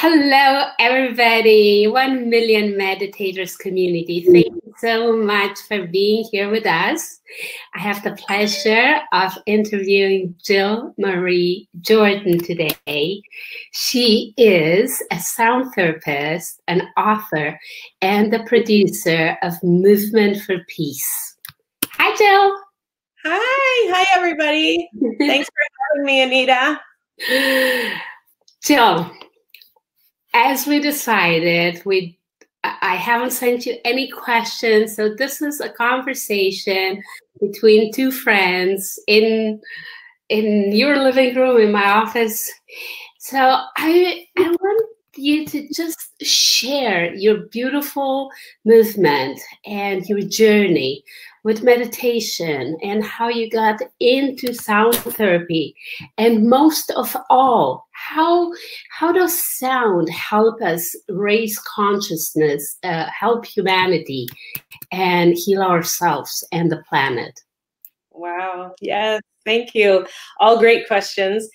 Hello, everybody. One million meditators community. Thank you so much for being here with us. I have the pleasure of interviewing Jill Marie Jordan today. She is a sound therapist, an author, and the producer of Movement for Peace. Hi, Jill. Hi. Hi, everybody. Thanks for having me, Anita. Jill, as we decided, we I haven't sent you any questions, so this is a conversation between two friends in in your living room in my office. So I I want you to just share your beautiful movement and your journey with meditation and how you got into sound therapy and most of all how how does sound help us raise consciousness uh, help humanity and heal ourselves and the planet? Wow. Yes. Thank you. All great questions.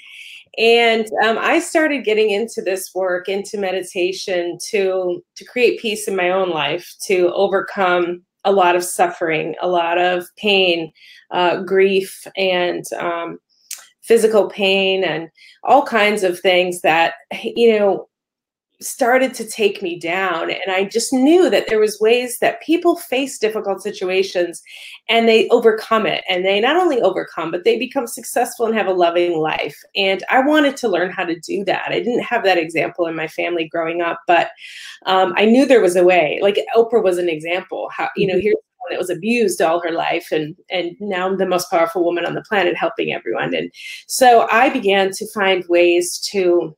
And um, i started getting into this work into meditation to to create peace in my own life to overcome a lot of suffering, a lot of pain, uh, grief, and um, physical pain, and all kinds of things that, you know, started to take me down. And i just knew that there was ways that people face difficult situations and they overcome it. And they not only overcome but they become successful and have a loving life. And i wanted to learn how to do that. I didn't have that example in my family growing up but um, i knew there was a way. Like oprah was an example. How you know mm-hmm. here's that was abused all her life and and now I'm the most powerful woman on the planet helping everyone and so i began to find ways to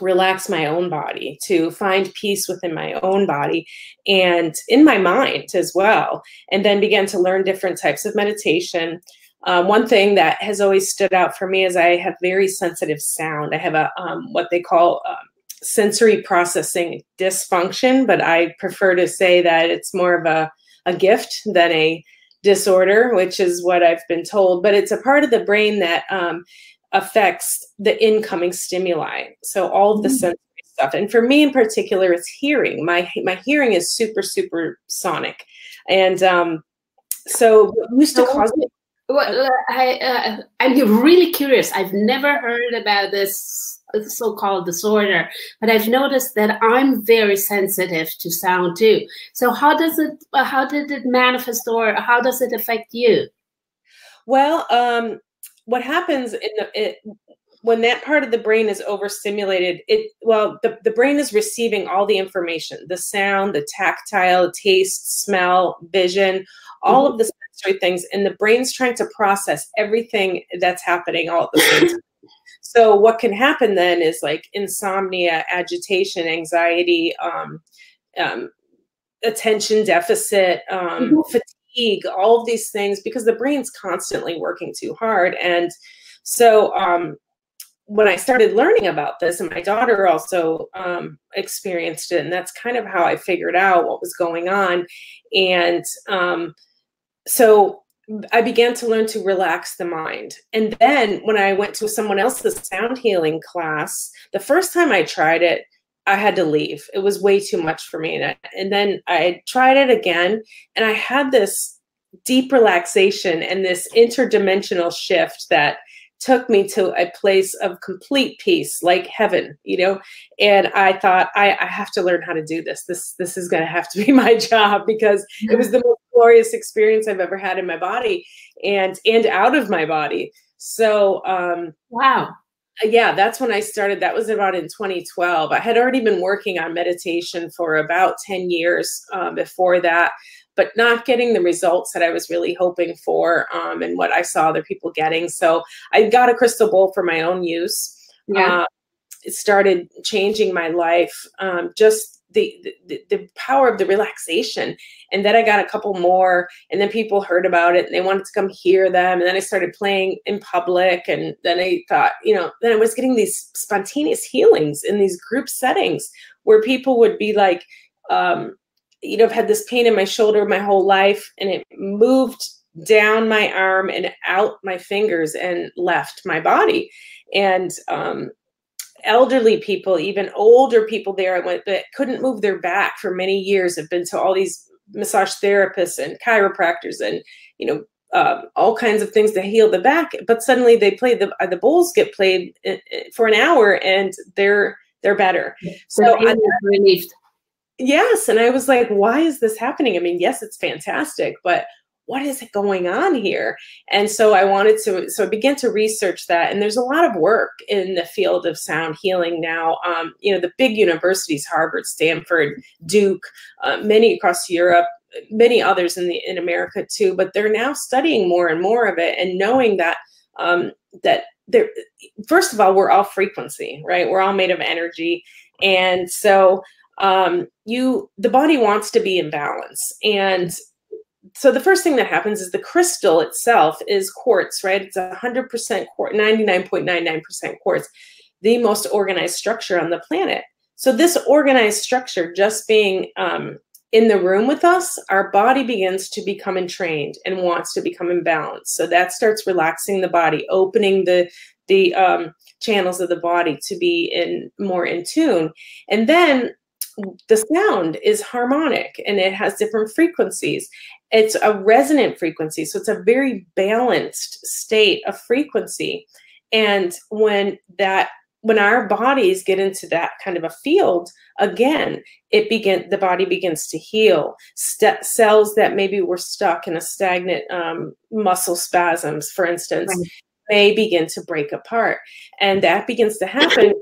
relax my own body, to find peace within my own body and in my mind as well. And then began to learn different types of meditation. Um, one thing that has always stood out for me is I have very sensitive sound. I have a um, what they call um, sensory processing dysfunction, but I prefer to say that it's more of a, a gift than a disorder, which is what I've been told. But it's a part of the brain that um, affects the incoming stimuli. So all of the mm-hmm. sensory stuff. And for me in particular, it's hearing. My my hearing is super super sonic, and um, so used to cause. Me- well, uh, I uh, I'm really curious. I've never heard about this so-called disorder but i've noticed that i'm very sensitive to sound too. So how does it uh, how did it manifest or how does it affect you? Well um what happens in the it, when that part of the brain is overstimulated it well the, the brain is receiving all the information the sound the tactile taste smell vision all mm-hmm. of the sensory things and the brain's trying to process everything that's happening all at the same time so what can happen then is like insomnia agitation anxiety um, um, attention deficit um, mm-hmm. fatigue all of these things, because the brain's constantly working too hard. And so um, when I started learning about this, and my daughter also um, experienced it, and that's kind of how I figured out what was going on. And um, so I began to learn to relax the mind. And then when I went to someone else's sound healing class, the first time I tried it, I had to leave. It was way too much for me. And, I, and then I tried it again, and I had this deep relaxation and this interdimensional shift that took me to a place of complete peace like heaven you know? And i thought i, I have to learn how to do this. This this is going to have to be my job because it was the most glorious experience i've ever had in my body and and out of my body. So um wow. yeah, that's when I started. That was about in 2012. I had already been working on meditation for about 10 years um, before that, but not getting the results that I was really hoping for um, and what I saw other people getting. So I got a crystal bowl for my own use. Yeah. Uh, it started changing my life um, just the, the, the power of the relaxation and then i got a couple more and then people heard about it and they wanted to come hear them and then i started playing in public and then i thought you know then i was getting these spontaneous healings in these group settings where people would be like um, you know i've had this pain in my shoulder my whole life and it moved down my arm and out my fingers and left my body and um, elderly people, even older people there I went that couldn't move their back for many years. I've been to all these massage therapists and chiropractors and you know um, all kinds of things to heal the back. But suddenly they play the uh, the bowls get played uh, uh, for an hour and they're they're better. So I'm relieved. Yes, and I was like, why is this happening? I mean, yes, it's fantastic, but what is it going on here? And so I wanted to, so I began to research that. And there's a lot of work in the field of sound healing now. Um, you know, the big universities, Harvard, Stanford, Duke, uh, many across Europe, many others in the in America too. But they're now studying more and more of it and knowing that um, that there. First of all, we're all frequency, right? We're all made of energy, and so um, you the body wants to be in balance and so the first thing that happens is the crystal itself is quartz, right? It's 100% quartz, 99.99% quartz, the most organized structure on the planet. So this organized structure, just being um, in the room with us, our body begins to become entrained and wants to become in balance. So that starts relaxing the body, opening the the um, channels of the body to be in more in tune. And then the sound is harmonic and it has different frequencies. It's a resonant frequency, so it's a very balanced state of frequency. And when that when our bodies get into that kind of a field again it begin the body begins to heal St- cells that maybe were stuck in a stagnant um, muscle spasms for instance right. may begin to break apart and that begins to happen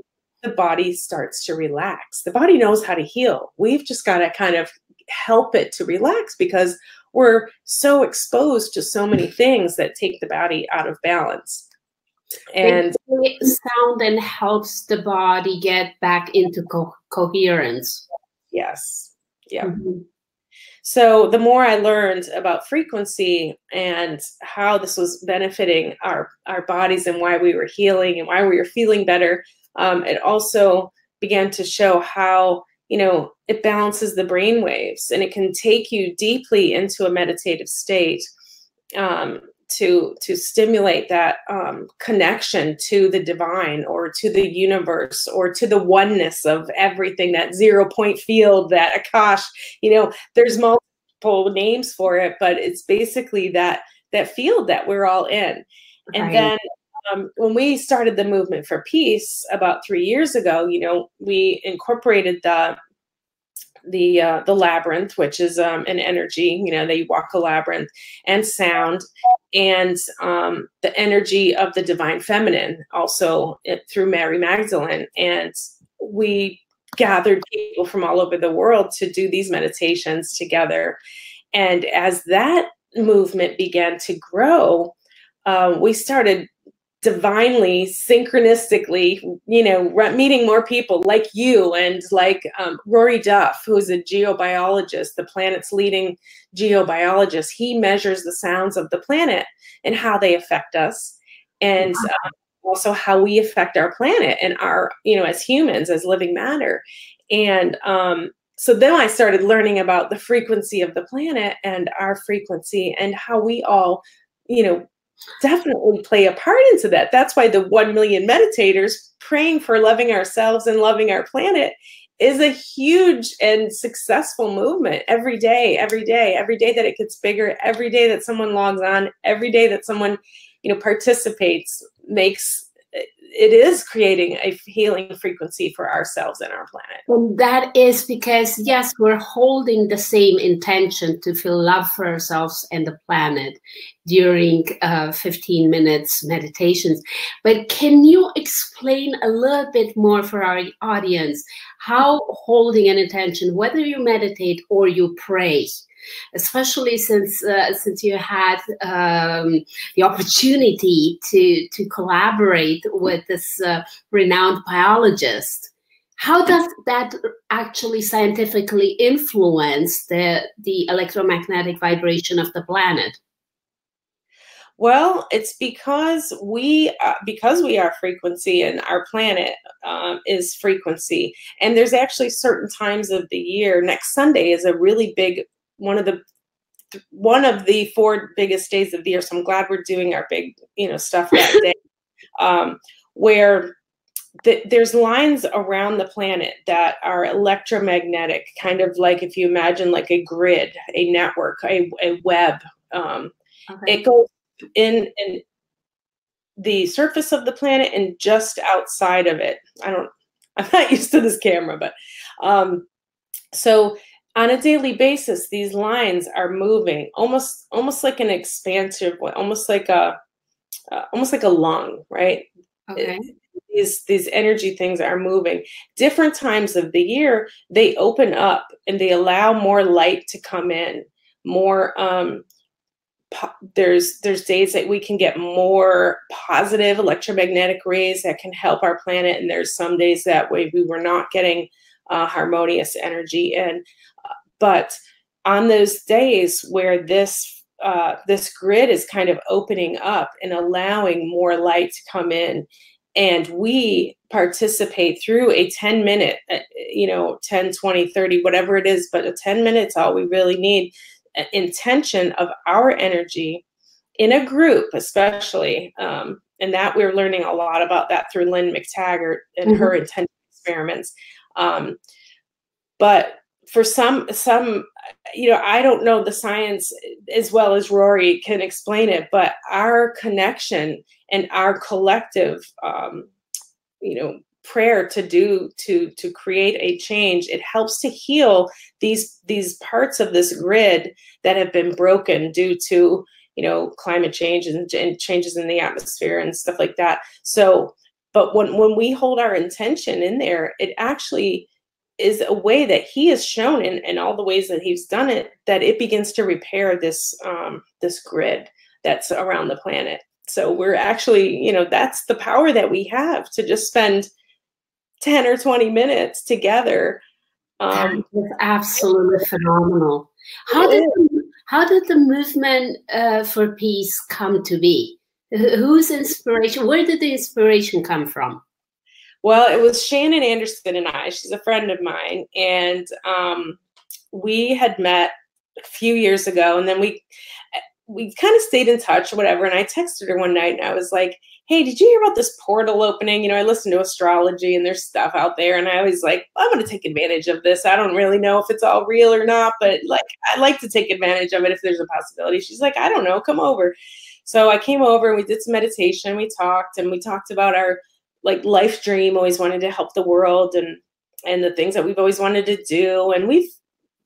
the body starts to relax. The body knows how to heal. We've just got to kind of help it to relax because we're so exposed to so many things that take the body out of balance. And sound and helps the body get back into co coherence. Yes. Yeah. Mm -hmm. So the more I learned about frequency and how this was benefiting our our bodies and why we were healing and why we were feeling better, um, it also began to show how you know it balances the brain waves and it can take you deeply into a meditative state um, to to stimulate that um, connection to the divine or to the universe or to the oneness of everything that zero point field that akash you know there's multiple names for it but it's basically that that field that we're all in and right. then um, when we started the movement for peace about three years ago, you know, we incorporated the the uh, the labyrinth, which is um, an energy. You know, they walk a labyrinth, and sound, and um, the energy of the divine feminine, also it, through Mary Magdalene, and we gathered people from all over the world to do these meditations together. And as that movement began to grow, uh, we started divinely synchronistically you know meeting more people like you and like um, rory duff who's a geobiologist the planet's leading geobiologist. He measures the sounds of the planet and how they affect us and um, also how we affect our planet and our you know as humans as living matter. And um, so then i started learning about the frequency of the planet and our frequency and how we all you know definitely play a part into that. That's why the 1 million meditators praying for loving ourselves and loving our planet is a huge and successful movement every day, every day, every day that it gets bigger, every day that someone logs on, every day that someone, you know, participates makes it is creating a healing frequency for ourselves and our planet. And that is because, yes, we're holding the same intention to feel love for ourselves and the planet during uh, 15 minutes meditations. But can you explain a little bit more for our audience how holding an intention, whether you meditate or you pray, especially since uh, since you had um, the opportunity to to collaborate with this uh, renowned biologist. How does that actually scientifically influence the the electromagnetic vibration of the planet? Well, it's because we uh, because we are frequency and our planet um, is frequency. And there's actually certain times of the year. Next Sunday is a really big one of the one of the four biggest days of the year. So I'm glad we're doing our big, you know, stuff that day. Um, where th- there's lines around the planet that are electromagnetic, kind of like if you imagine like a grid, a network, a, a web. Um, okay. It goes in in the surface of the planet and just outside of it. I don't. I'm not used to this camera, but um, so on a daily basis, these lines are moving almost almost like an expansive way, almost like a uh, almost like a lung, right? Okay. It, these these energy things are moving different times of the year they open up and they allow more light to come in more um there's there's days that we can get more positive electromagnetic rays that can help our planet and there's some days that way we were not getting uh, harmonious energy in uh, but on those days where this uh, this grid is kind of opening up and allowing more light to come in and we participate through a 10 minute uh, you know 10 20 30 whatever it is but a 10 minutes all we really need intention of our energy in a group especially um, and that we're learning a lot about that through lynne mctaggart and mm-hmm. her intention experiments um, but for some some you know i don't know the science as well as rory can explain it but our connection and our collective um, you know prayer to do to to create a change it helps to heal these these parts of this grid that have been broken due to you know climate change and, and changes in the atmosphere and stuff like that. So but when when we hold our intention in there it actually is a way that he has shown in, in all the ways that he's done it that it begins to repair this um, this grid that's around the planet. So we're actually you know that's the power that we have to just spend 10 or 20 minutes together um, absolutely phenomenal. How did how did the movement uh, for peace come to be whose inspiration where did the inspiration come from well, it was Shannon Anderson and I. She's a friend of mine, and um, we had met a few years ago, and then we we kind of stayed in touch or whatever. And I texted her one night, and I was like, "Hey, did you hear about this portal opening? You know, I listen to astrology, and there's stuff out there, and I was like, I'm going to take advantage of this. I don't really know if it's all real or not, but like, I like to take advantage of it if there's a possibility." She's like, "I don't know, come over." So I came over and we did some meditation. We talked, and we talked about our like life dream always wanted to help the world and and the things that we've always wanted to do. And we've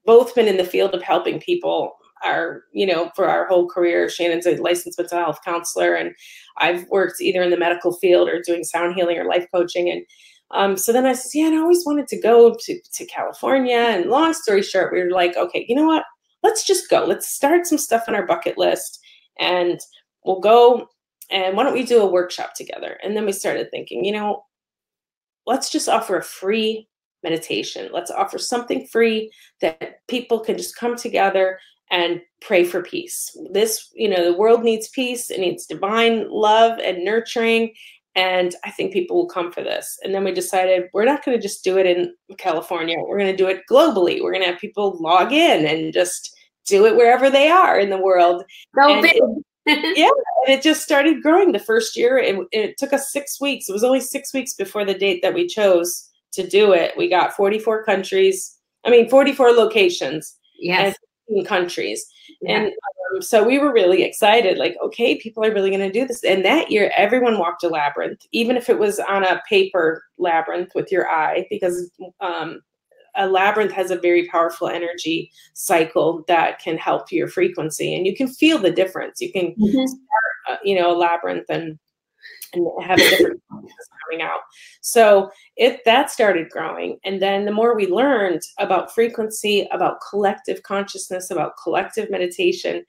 both been in the field of helping people our you know for our whole career. Shannon's a licensed mental health counselor and i've worked either in the medical field or doing sound healing or life coaching. And um, so then i said yeah i always wanted to go to, to california. And long story short we were like okay you know what? Let's just go. Let's start some stuff on our bucket list. And we'll go and why don't we do a workshop together? And then we started thinking, you know, let's just offer a free meditation. Let's offer something free that people can just come together and pray for peace. This, you know, the world needs peace, it needs divine love and nurturing. And I think people will come for this. And then we decided we're not going to just do it in California. We're going to do it globally. We're going to have people log in and just do it wherever they are in the world. So big yeah, and it just started growing the first year. It, it took us six weeks. It was only six weeks before the date that we chose to do it. We got 44 countries. I mean, 44 locations. Yes. And countries. Yeah. And um, so we were really excited, like, okay, people are really going to do this. And that year, everyone walked a labyrinth, even if it was on a paper labyrinth with your eye, because um, a labyrinth has a very powerful energy cycle that can help your frequency and you can feel the difference you can mm-hmm. start, uh, you know a labyrinth and and have a different coming out so it that started growing and then the more we learned about frequency about collective consciousness about collective meditation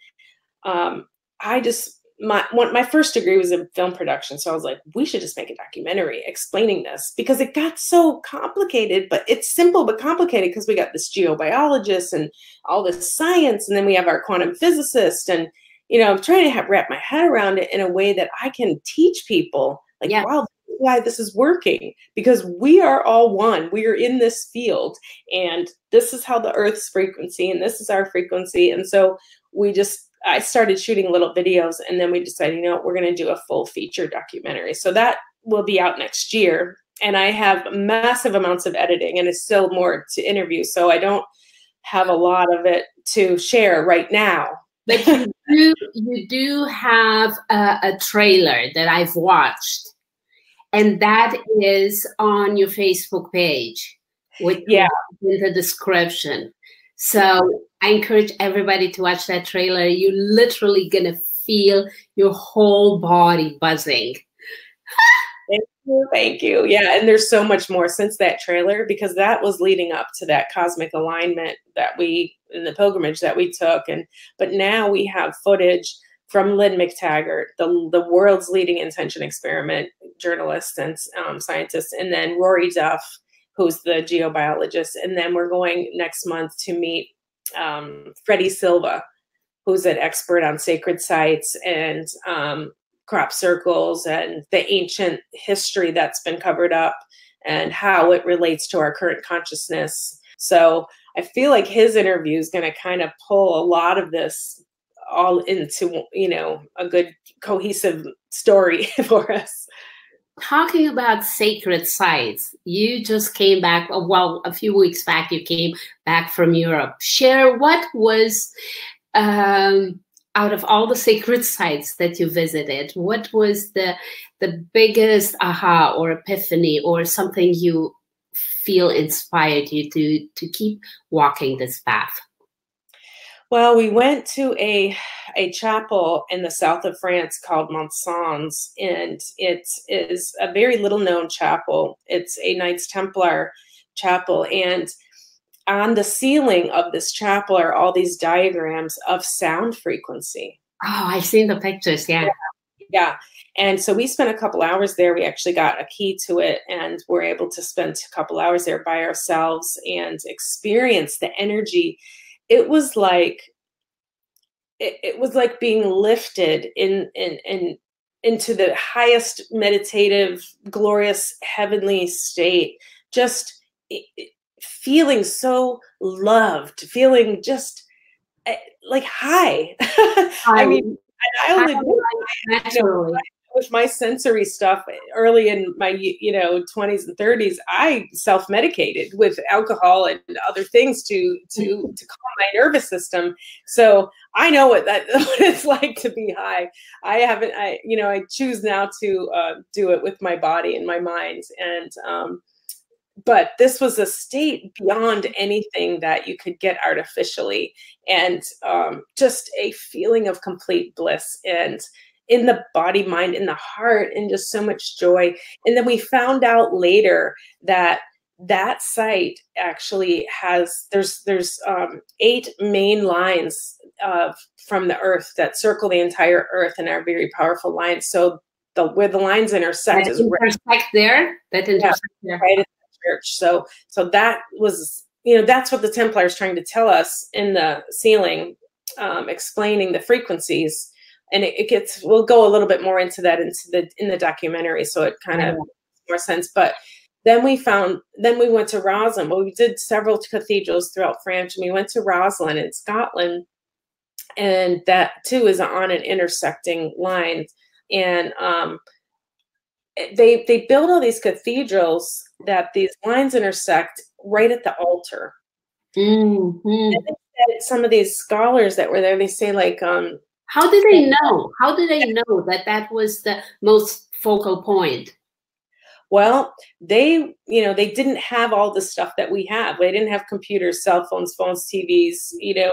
um, i just my one, my first degree was in film production so i was like we should just make a documentary explaining this because it got so complicated but it's simple but complicated because we got this geobiologist and all this science and then we have our quantum physicist and you know i'm trying to have, wrap my head around it in a way that i can teach people like yeah. wow why this is working because we are all one we are in this field and this is how the earth's frequency and this is our frequency and so we just I started shooting little videos and then we decided, you know, we're going to do a full feature documentary. So that will be out next year. and I have massive amounts of editing, and it's still more to interview. So I don't have a lot of it to share right now. But you do, you do have a, a trailer that I've watched, and that is on your Facebook page, with yeah in the description. So I encourage everybody to watch that trailer. You're literally gonna feel your whole body buzzing. Thank you. Thank you. Yeah. And there's so much more since that trailer because that was leading up to that cosmic alignment that we in the pilgrimage that we took. And but now we have footage from Lynne McTaggart, the, the world's leading intention experiment journalist and um, scientist, and then Rory Duff, who's the geobiologist. And then we're going next month to meet um, Freddie Silva, who's an expert on sacred sites and um, crop circles and the ancient history that's been covered up and how it relates to our current consciousness. So I feel like his interview is going to kind of pull a lot of this all into, you know, a good cohesive story for us. Talking about sacred sites, you just came back, well, a few weeks back, you came back from Europe. Share what was um, out of all the sacred sites that you visited, what was the the biggest aha or epiphany or something you feel inspired you to to keep walking this path? Well, we went to a a chapel in the south of France called Montsaunès, and it is a very little known chapel. It's a Knights Templar chapel, and on the ceiling of this chapel are all these diagrams of sound frequency. Oh, I've seen the pictures. Yeah. yeah. yeah. And so we spent a couple hours there. We actually got a key to it and we're able to spend a couple hours there by ourselves and experience the energy. It was like it, it was like being lifted in in in into the highest meditative, glorious, heavenly state. Just feeling so loved, feeling just eh, like high. I mean, I only naturally. With my sensory stuff early in my you know 20s and 30s i self-medicated with alcohol and other things to to mm-hmm. to calm my nervous system. So i know what that what it's like to be high. I haven't i you know i choose now to uh, do it with my body and my mind. And um, but this was a state beyond anything that you could get artificially. And um, just a feeling of complete bliss. And in the body mind in the heart and just so much joy and then we found out later that that site actually has there's there's um, eight main lines of from the earth that circle the entire earth and are very powerful lines so the where the lines intersect that is intersect right, there that intersect yeah, there. right at the church. So so that was you know that's what the Templar is trying to tell us in the ceiling, um, explaining the frequencies. And it, it, gets we'll go a little bit more into that into the in the documentary, so it kind of makes more sense. But then we found then we went to Roslin. Well, we did several cathedrals throughout France, and we went to Roslin in Scotland, and that too is on an intersecting line. And um, they they build all these cathedrals that these lines intersect right at the altar. Mm-hmm. some of these scholars that were there, they say like, um, how did they know? How did they know that that was the most focal point? Well, they, you know, they didn't have all the stuff that we have. They didn't have computers, cell phones, phones, TVs, you know,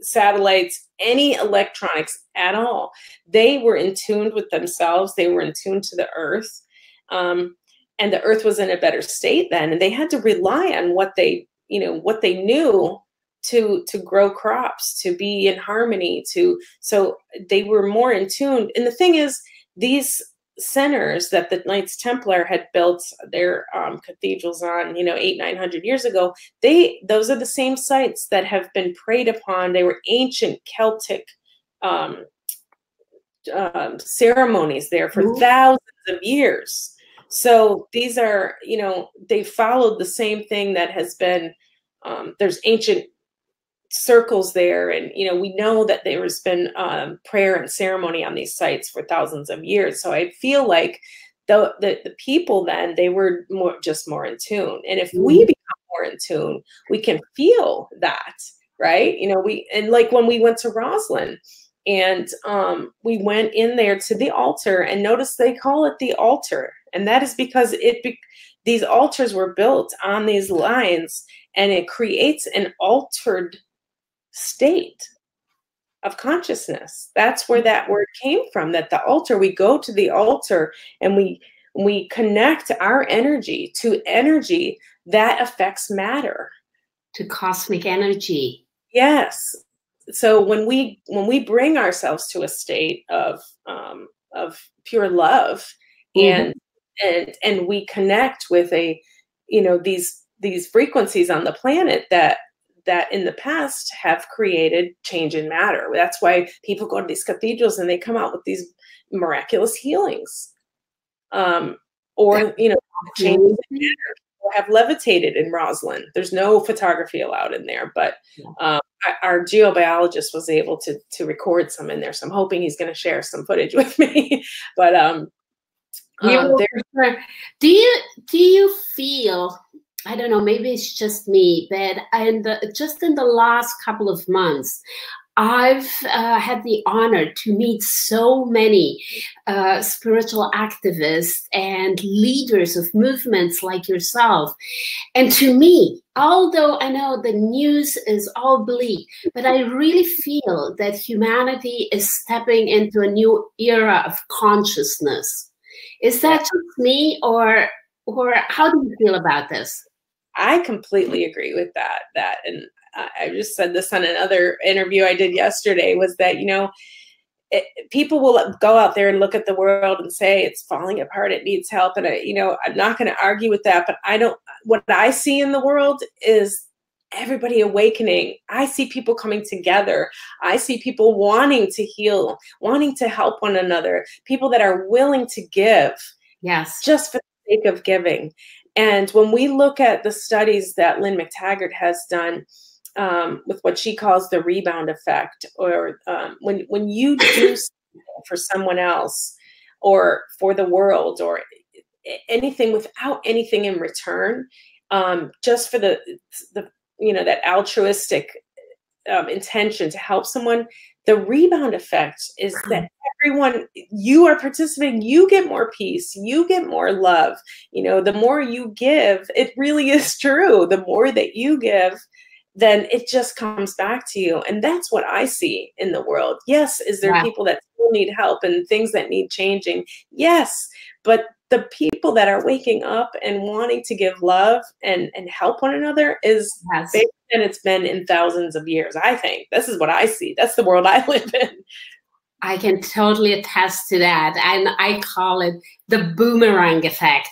satellites, any electronics at all. They were in tune with themselves. They were in tune to the earth. Um, and the earth was in a better state then. And they had to rely on what they, you know, what they knew to to grow crops, to be in harmony, to so they were more in tune. And the thing is, these centers that the Knights Templar had built their um, cathedrals on, you know, eight, 900 years ago, they, those are the same sites that have been preyed upon. They were ancient Celtic um, um, ceremonies there for Ooh. thousands of years. So these are, you know, they followed the same thing that has been, um, there's ancient circles there. And you know we know that there has been um, prayer and ceremony on these sites for thousands of years. So i feel like the, the, the people then they were more just more in tune. And if we mm-hmm. become more in tune we can feel that right? You know we and like when we went to roslyn and um, we went in there to the altar and notice they call it the altar. And that is because it be, these altars were built on these lines and it creates an altered state of consciousness. That's where that word came from. That the altar, we go to the altar and we we connect our energy to energy that affects matter. To cosmic energy. Yes. So when we when we bring ourselves to a state of um, of pure love mm-hmm. and and and we connect with a you know these these frequencies on the planet that that in the past have created change in matter. That's why people go to these cathedrals and they come out with these miraculous healings. Um, or, you know, change in matter have levitated in Rosslyn. There's no photography allowed in there, but um, our geobiologist was able to to record some in there. So I'm hoping he's going to share some footage with me. but um, um do you do you feel I don't know, maybe it's just me, but and just in the last couple of months, I've uh, had the honor to meet so many uh, spiritual activists and leaders of movements like yourself. And to me, although I know the news is all bleak, but I really feel that humanity is stepping into a new era of consciousness. Is that just me, or or how do you feel about this? I completely agree with that. That, and I just said this on another interview I did yesterday was that, you know, it, people will go out there and look at the world and say it's falling apart, it needs help. And, I, you know, I'm not going to argue with that, but I don't, what I see in the world is everybody awakening. I see people coming together. I see people wanting to heal, wanting to help one another, people that are willing to give. Yes. Just for sake of giving. And when we look at the studies that Lynne McTaggart has done um, with what she calls the rebound effect, or um, when when you do for someone else or for the world or anything without anything in return, um, just for the the you know that altruistic um, intention to help someone, the rebound effect is that everyone you are participating you get more peace you get more love. You know the more you give it really is true the more that you give then it just comes back to you. And that's what i see in the world. Yes is there people that still need help and things that need changing? Yes but the people that are waking up and wanting to give love and and help one another is yes. bigger than it's been in thousands of years i think this is what i see that's the world i live in I can totally attest to that. And I call it the boomerang effect.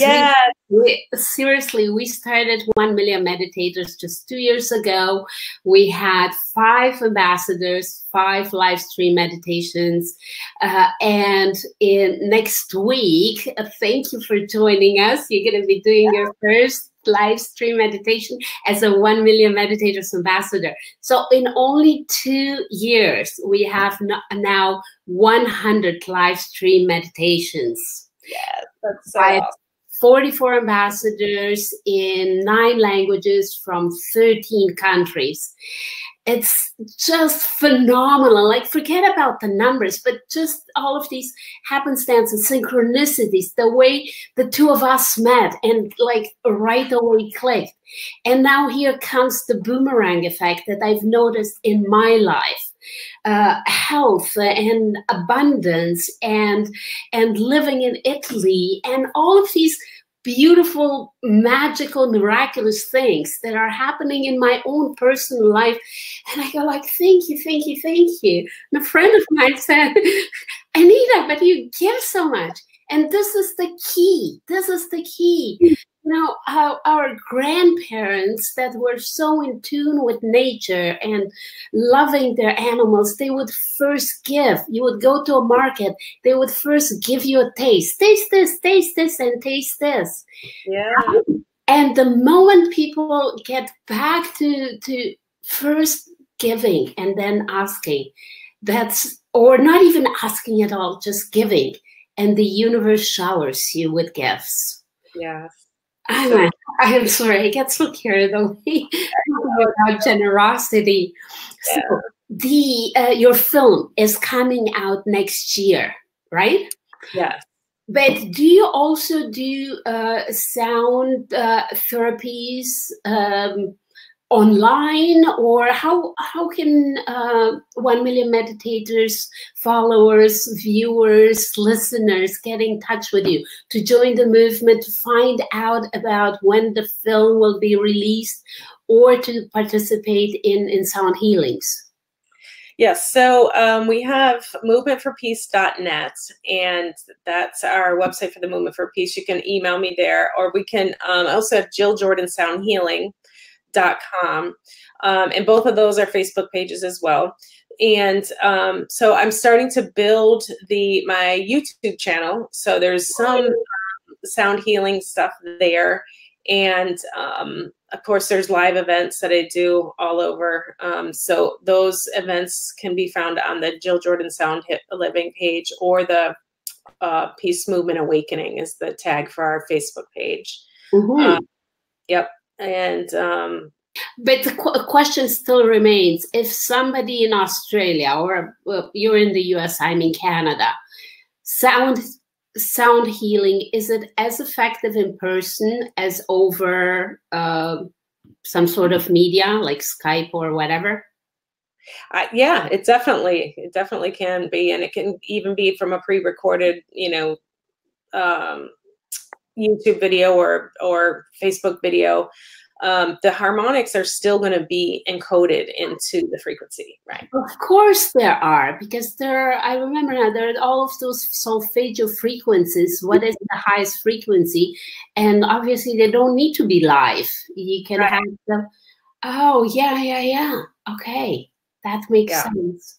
Yeah. We, we, seriously, we started 1 million meditators just two years ago. We had five ambassadors, five live stream meditations. Uh, and in next week, uh, thank you for joining us. You're going to be doing your first live stream meditation as a 1 million meditators ambassador. So in only two years, we have now 100 live stream meditations. Yeah, that's so awesome. 44 ambassadors in nine languages from 13 countries it's just phenomenal. Like, forget about the numbers, but just all of these happenstances, synchronicities, the way the two of us met and like right away clicked. And now here comes the boomerang effect that I've noticed in my life. Uh, health and abundance and and living in Italy and all of these beautiful, magical, miraculous things that are happening in my own personal life. And I go like, thank you, thank you, thank you. And a friend of mine said, Anita, but you give so much. And this is the key. This is the key hmm. You know our, our grandparents that were so in tune with nature and loving their animals they would first give you would go to a market they would first give you a taste taste this taste this and taste this yeah and the moment people get back to to first giving and then asking that's or not even asking at all just giving and the universe showers you with gifts. Yes. I'm, I am sorry, I get so carried away about generosity. Yeah. So the uh, your film is coming out next year, right? Yes. But do you also do uh, sound uh, therapies um, online, or how how can uh, one million meditators, followers, viewers, listeners get in touch with you to join the movement, to find out about when the film will be released, or to participate in in sound healings? Yes, so um, we have movementforpeace.net, and that's our website for the Movement for Peace. You can email me there, or we can um, also have Jill Jordan Sound Healing.com. Um, and both of those are Facebook pages as well. And um, so I'm starting to build the my YouTube channel. So there's some um, sound healing stuff there and um, of course there's live events that i do all over um, so those events can be found on the jill jordan sound Hit living page or the uh, peace movement awakening is the tag for our facebook page mm-hmm. um, yep and um, but the qu- question still remains if somebody in australia or well, you're in the us i'm in canada sound sound healing is it as effective in person as over uh, some sort of media like skype or whatever? Uh, yeah it definitely it definitely can be and it can even be from a pre-recorded you know um, youtube video or or facebook video um, the harmonics are still going to be encoded into the frequency, right? Of course there are, because there are, I remember now, there are all of those solfeggio frequencies. What is the highest frequency? And obviously they don't need to be live. You can right. have them. Oh, yeah, yeah, yeah. Okay. That makes yeah. sense.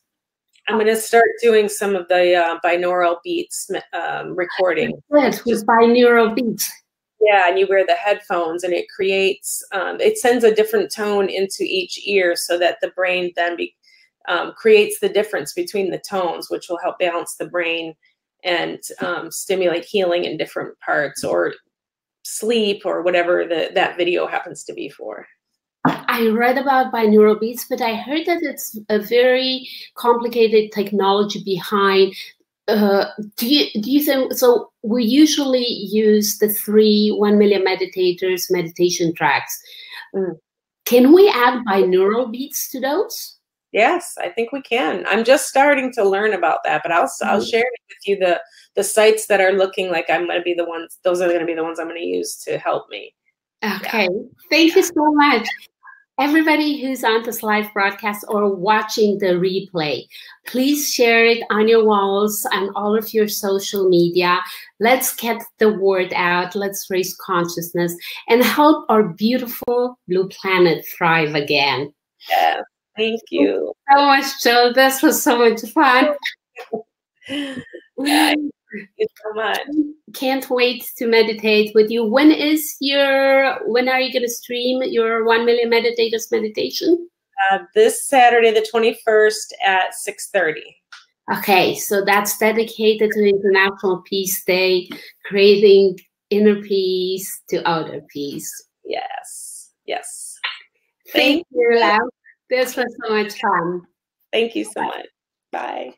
I'm going to start doing some of the uh, binaural beats um, recording. Good, with binaural beats. Yeah, and you wear the headphones, and it creates, um, it sends a different tone into each ear so that the brain then be, um, creates the difference between the tones, which will help balance the brain and um, stimulate healing in different parts or sleep or whatever the, that video happens to be for. I read about binaural beats, but I heard that it's a very complicated technology behind uh, do you do you think so? We usually use the three one million meditators meditation tracks. Mm. Can we add binaural beats to those? Yes, I think we can. I'm just starting to learn about that, but I'll mm-hmm. I'll share with you the the sites that are looking like I'm going to be the ones. Those are going to be the ones I'm going to use to help me. Okay, yeah. thank you so much everybody who's on this live broadcast or watching the replay, please share it on your walls and all of your social media. Let's get the word out. Let's raise consciousness and help our beautiful blue planet thrive again. Yeah, thank you. Thank you so much, Jill. This was so much fun. Thank you so much. Can't wait to meditate with you. When is your, when are you going to stream your 1 million meditators meditation? Uh, this Saturday, the 21st at 6.30. Okay, so that's dedicated to International Peace Day, creating inner peace to outer peace. Yes, yes. Thank, Thank you, Lau. This was so much fun. Thank you so Bye. much. Bye.